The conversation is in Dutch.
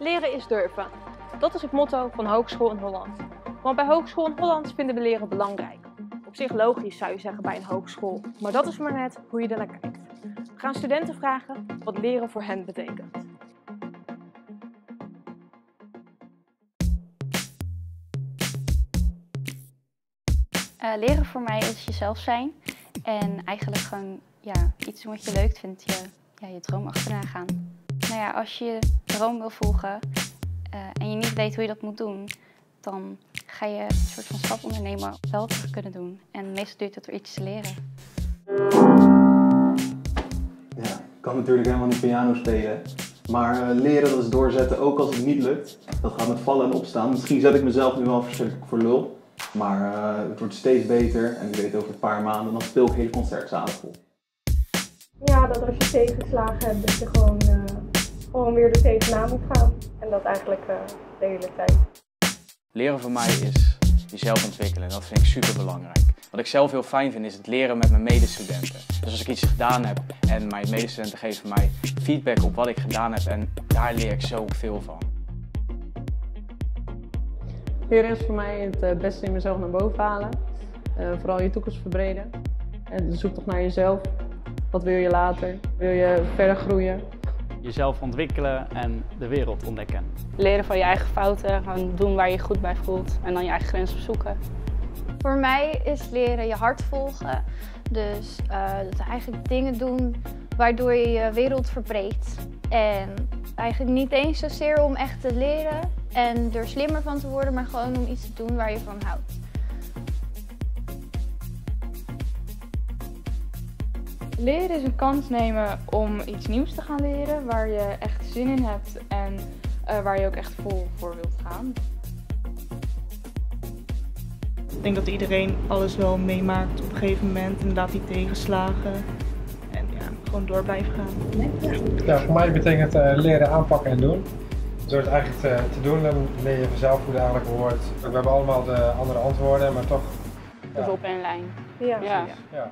Leren is durven. Dat is het motto van Hogeschool in Holland. Want bij Hogeschool in Holland vinden we leren belangrijk. Op zich logisch zou je zeggen bij een hogeschool, maar dat is maar net hoe je er naar kijkt. We gaan studenten vragen wat leren voor hen betekent. Uh, leren voor mij is jezelf zijn en eigenlijk gewoon ja, iets wat je leuk vindt, je, ja, je droom achterna gaan. Nou ja, als je je droom wil volgen uh, en je niet weet hoe je dat moet doen, dan ga je een soort van stap ondernemen om wel te kunnen doen. En meestal duurt het door iets te leren. Ja, ik kan natuurlijk helemaal niet piano spelen. Maar uh, leren, dat is doorzetten, ook als het niet lukt. Dat gaat met vallen en opstaan. Misschien zet ik mezelf nu wel verschrikkelijk voor lul. Maar uh, het wordt steeds beter en ik weet over een paar maanden, dan speel ik hele concertzalen vol. Ja, dat als je tegenslagen hebt, dat je gewoon, uh, gewoon weer er tegenaan moet gaan. En dat eigenlijk de hele tijd. Leren voor mij is jezelf ontwikkelen. Dat vind ik super belangrijk. Wat ik zelf heel fijn vind is het leren met mijn medestudenten. Dus als ik iets gedaan heb en mijn medestudenten geven mij feedback op wat ik gedaan heb en daar leer ik zoveel van. Leren is voor mij het eh, beste in mezelf naar boven halen. Uh, vooral je toekomst verbreden. En zoek toch naar jezelf. Wat wil je later? Wil je verder groeien? Jezelf ontwikkelen en de wereld ontdekken. Leren van je eigen fouten, gaan doen waar je je goed bij voelt en dan je eigen grenzen zoeken. Voor mij is leren je hart volgen. Dus uh, dat eigenlijk dingen doen waardoor je je wereld verbreedt. En eigenlijk niet eens zozeer om echt te leren en er slimmer van te worden, maar gewoon om iets te doen waar je van houdt. Leren is een kans nemen om iets nieuws te gaan leren waar je echt zin in hebt en uh, waar je ook echt vol voor wilt gaan. Ik denk dat iedereen alles wel meemaakt op een gegeven moment, inderdaad die tegenslagen. En ja, gewoon door blijven gaan. Ja, voor mij betekent uh, leren aanpakken en doen. Door het eigenlijk te, te, doen, dan leer je vanzelf hoe het eigenlijk hoort. We hebben allemaal de andere antwoorden, maar toch... Dus op één lijn. Ja. ja. ja.